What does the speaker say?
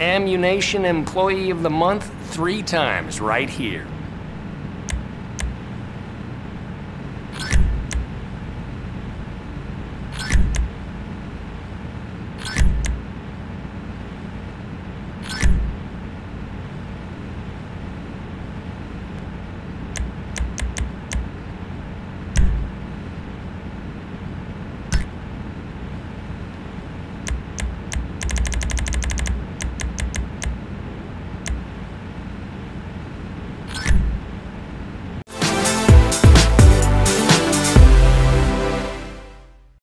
Ammunition Employee of the Month three times right here.